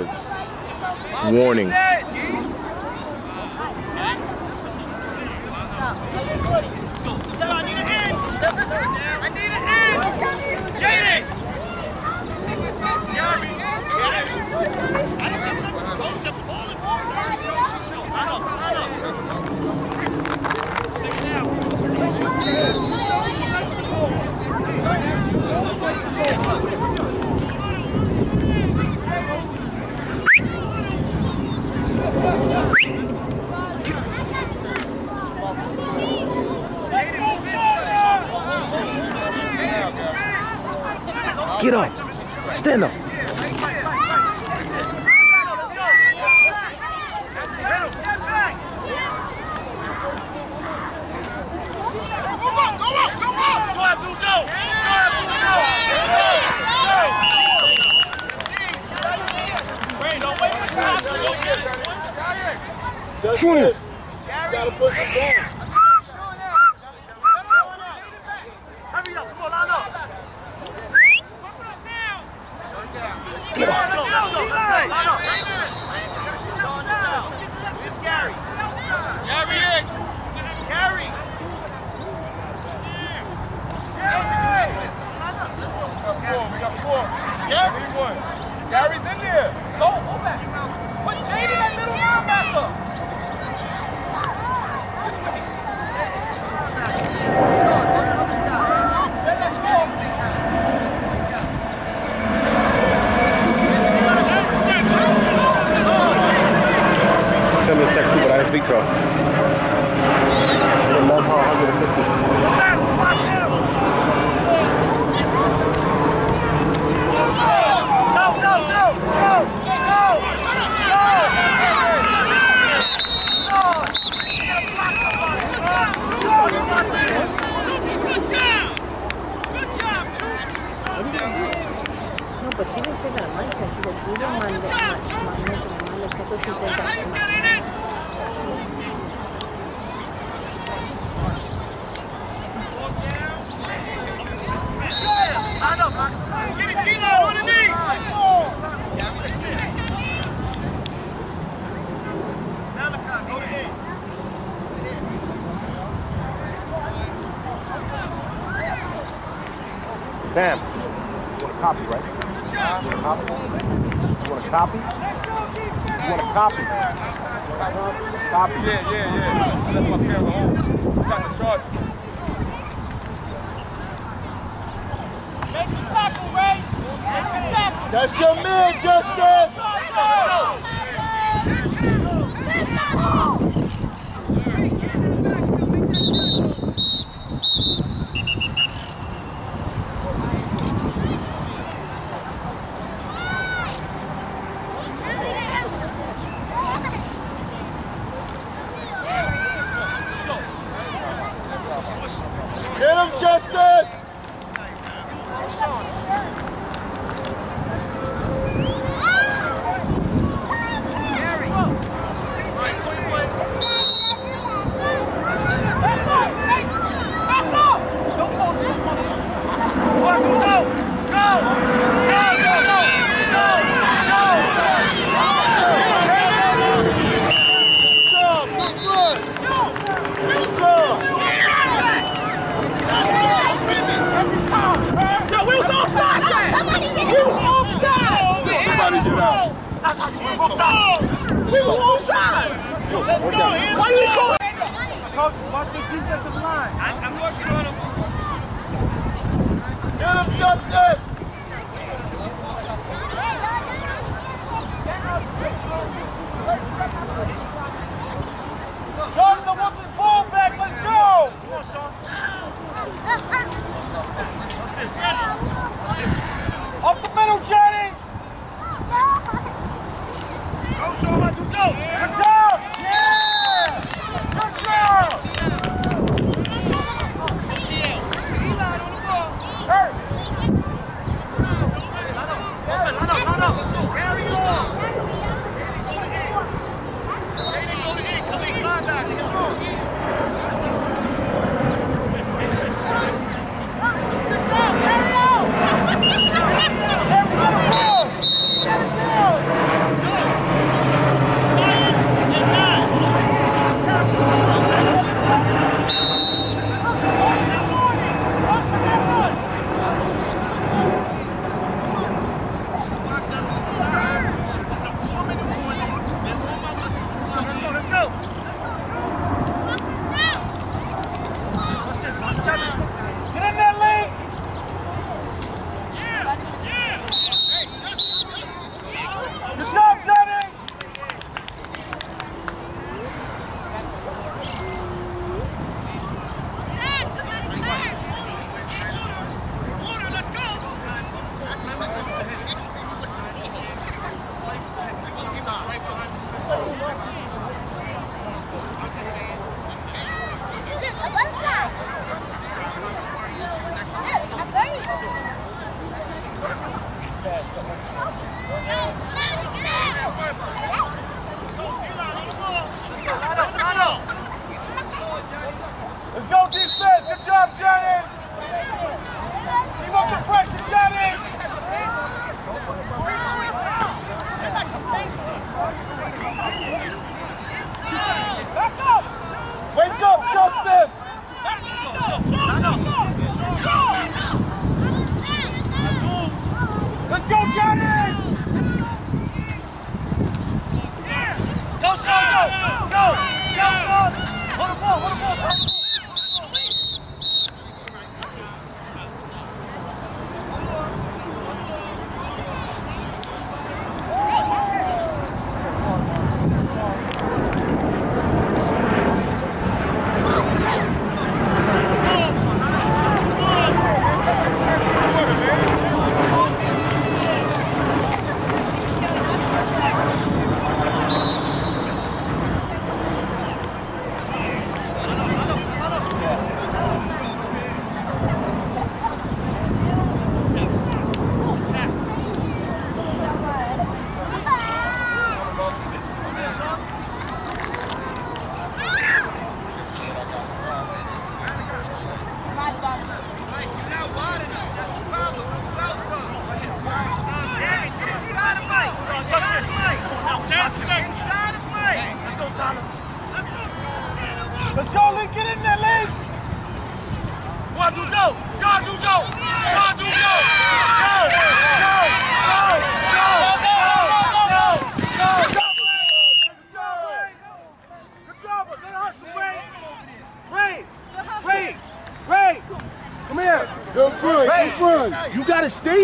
on. Warning. Get up. Stand up.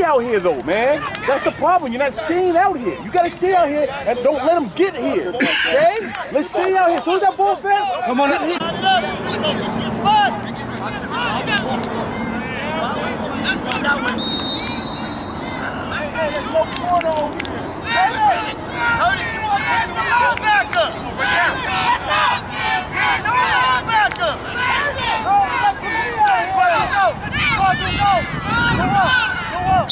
Stay out here though, man. That's the problem. You're not staying out here. You gotta stay out here and don't let them get here. Okay? Let's stay out here. So that ball snaps, come on in. Let's go. Let's go. Let's go. Let's go. Let's go. Let's go. Push it. Second. Go to the corner. Let's go. Let's go. Come here. Come here. Frame it out. Come here. No, Kurt. You're missing one.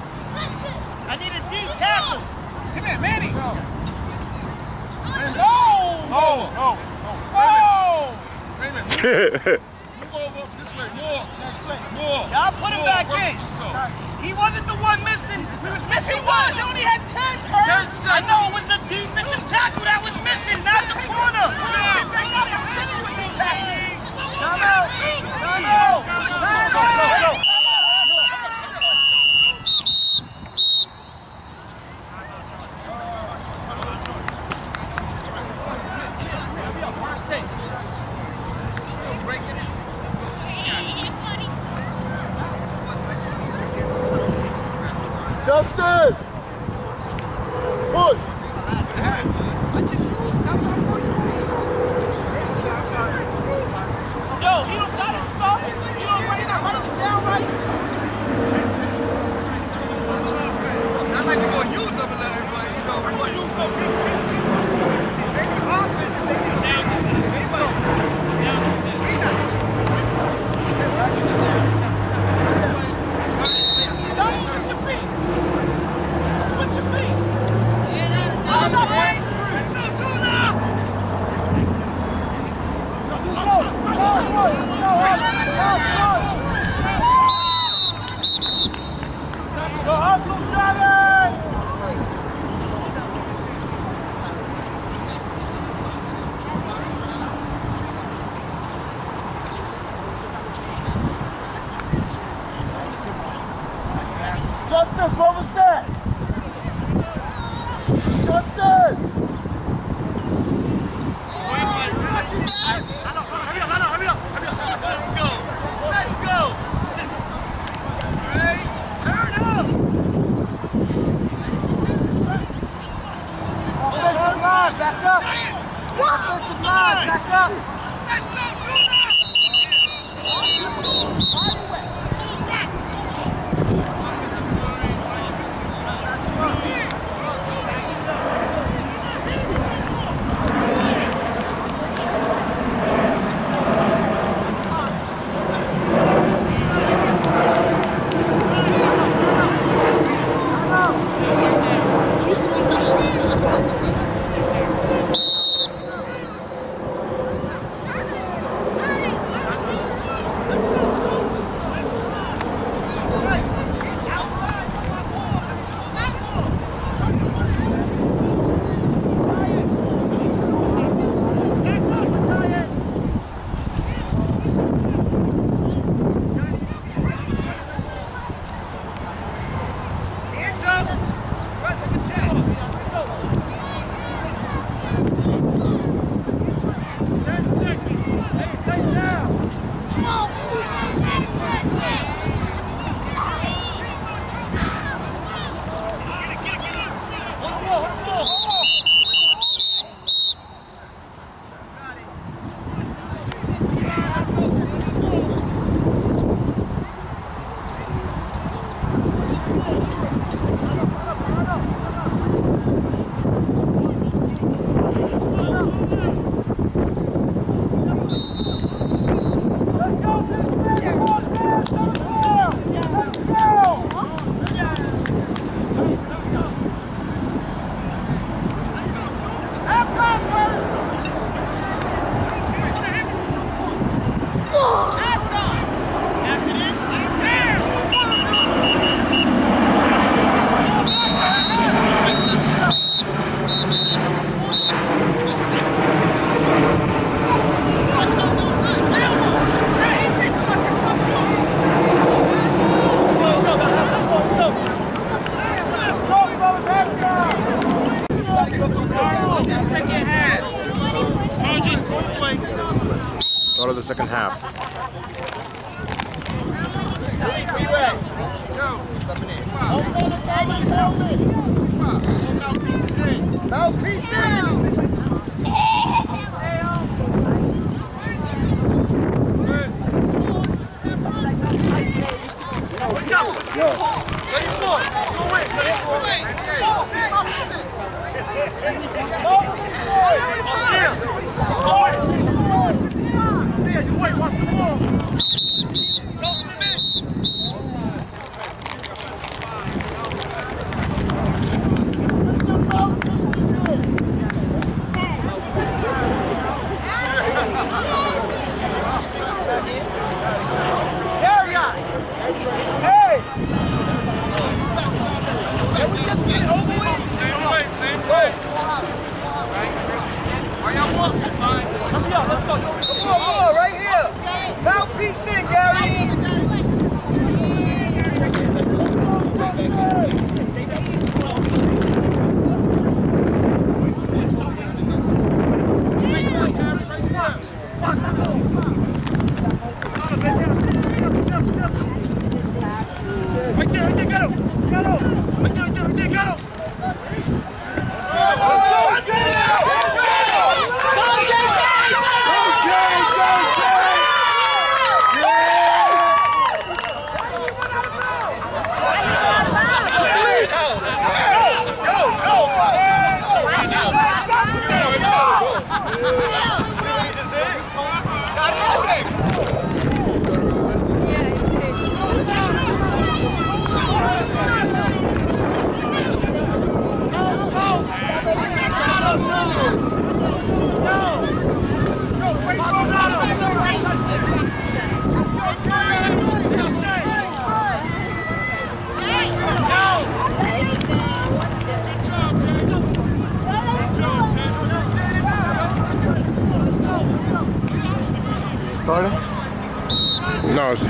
I need a deep tackle. Come here, Manny. No. No. No. Oh. Raymond, move move over this way. More. Next way. More. Y'all put him back in. He wasn't the one missing. We was Yes, he missing was. one. You only had 10, Kurt. I know it was the defensive tackle that was missing, not the corner. Time out. Time out. Time out. Justin! Push! Yo, you don't gotta stop. You don't ready to run him down right. I like to go use them and let everybody go. I want to use them. Maybe offense, they get down. Let's go. We not. Johnny, switch your feet. Switch your feet. What's up, man? Go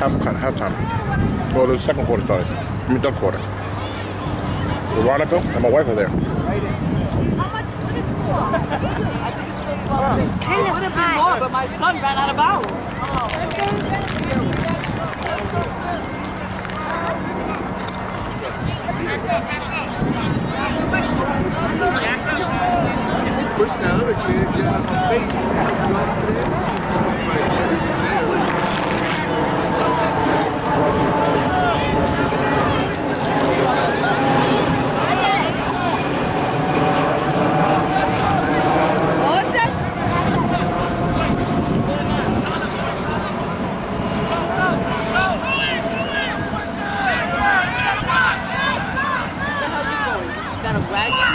half half time. Well, the second quarter started. I mean, third quarter. Veronica and my wife are there. It would have been more, but my son ran out of bounds. Push kid, get out of face. Run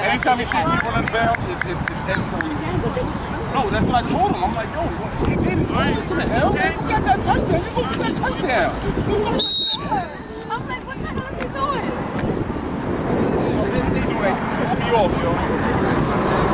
Anytime you shoot people in bounds, it's, it's, it's no, that's what I told him. I'm like, yo, what, he did it. Listen to hell. You got that touchdown. You go get that touchdown. I'm like, what the hell is he doing? Do that. Piss me off, yo.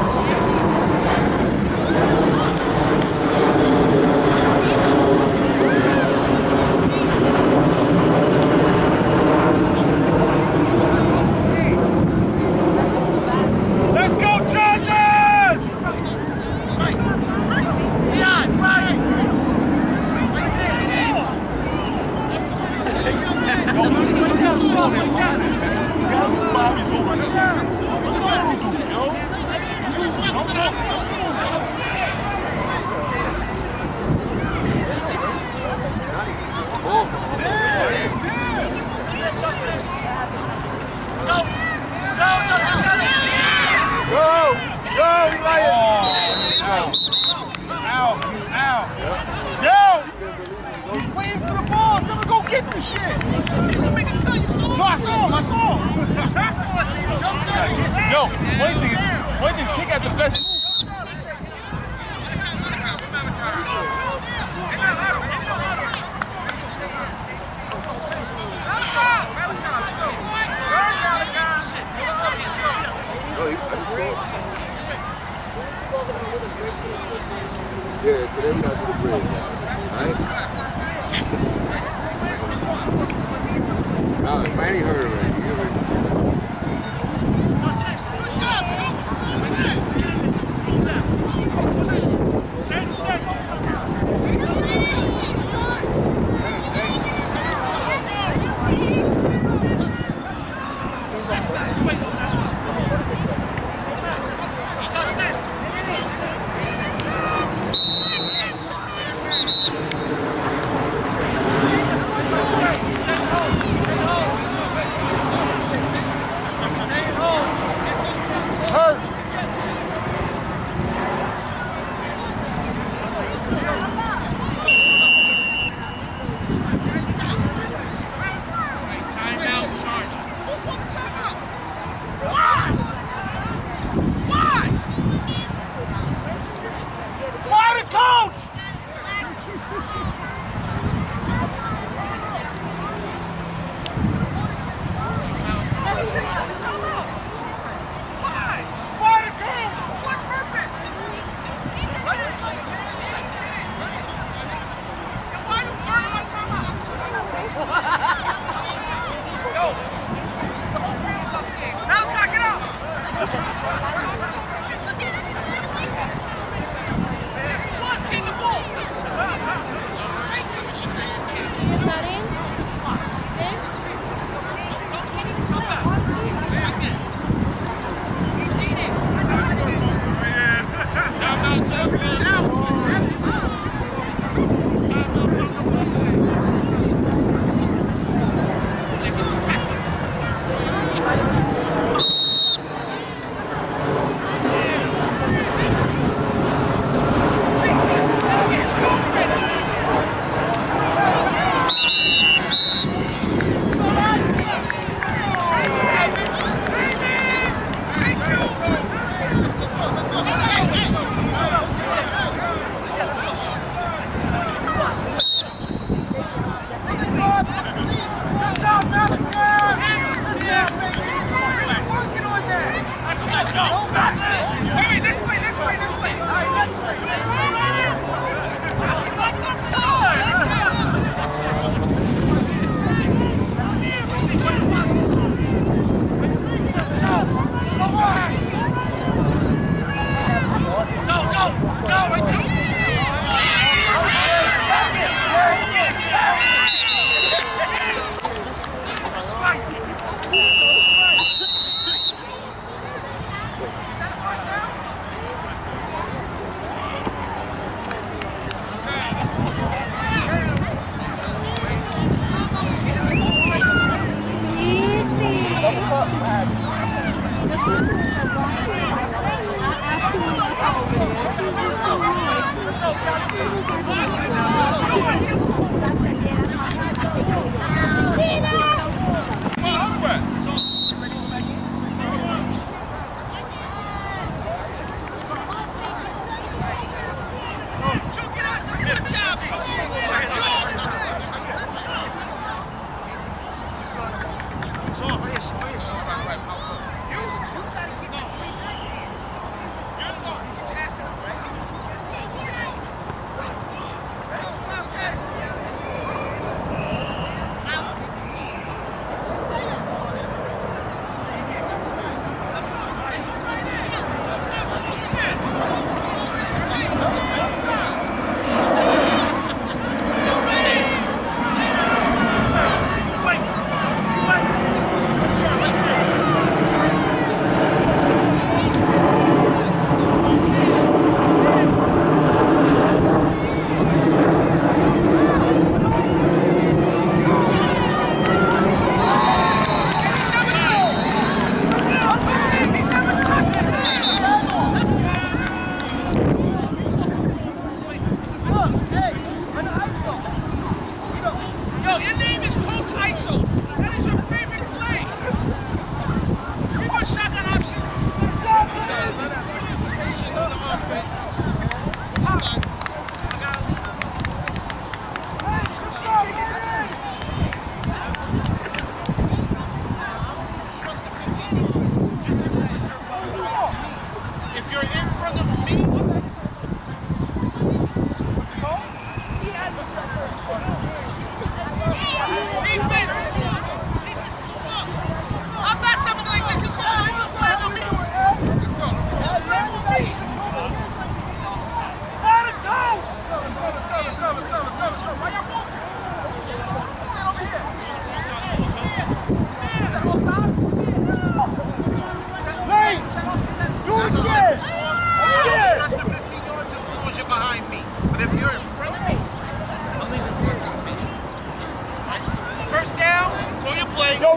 Why the coach?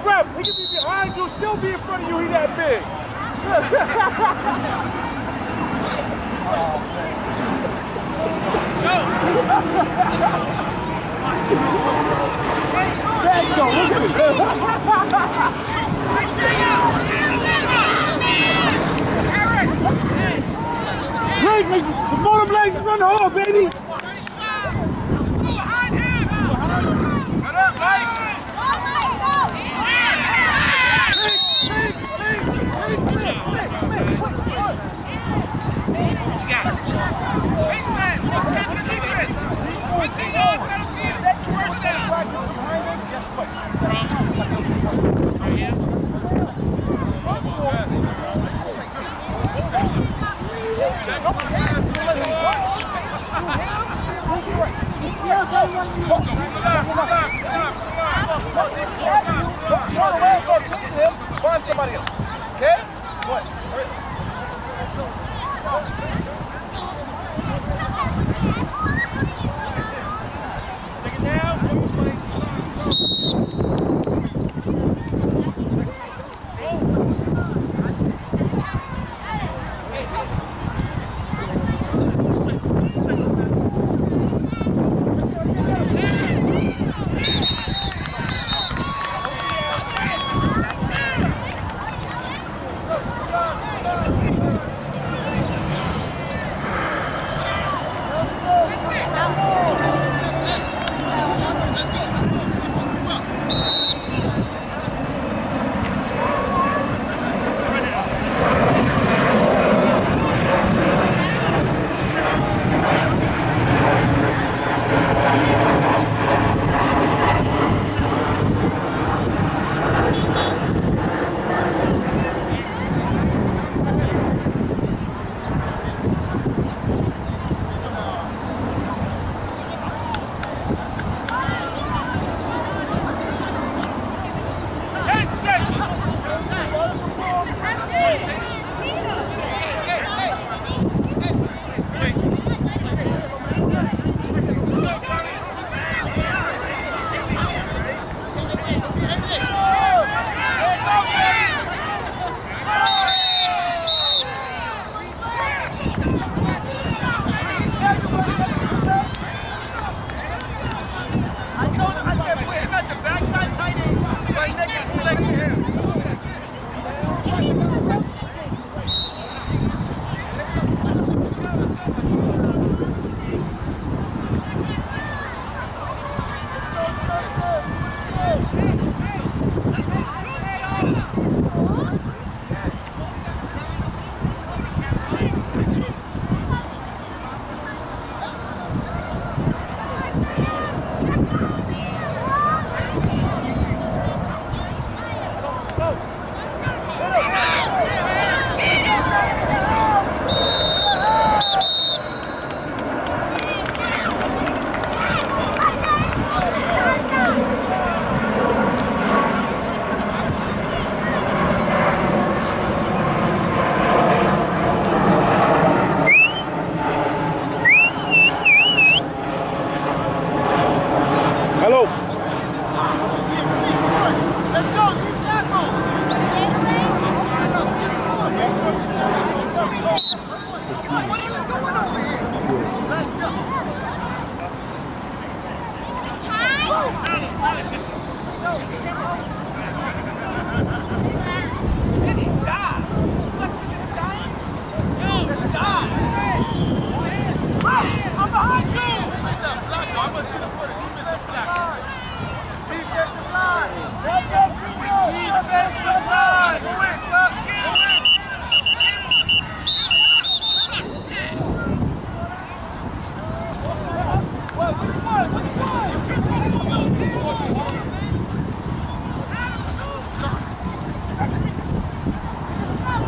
Ref, he can be behind you, still be in front of you, he that big. Look at them legs, run baby. Penalty yard, penalty yard. First down. Behind us, guess what? Right here? Find somebody else.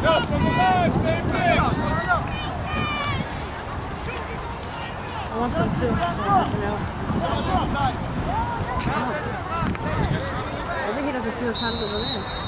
I want some too. I think he doesn't feel as confident as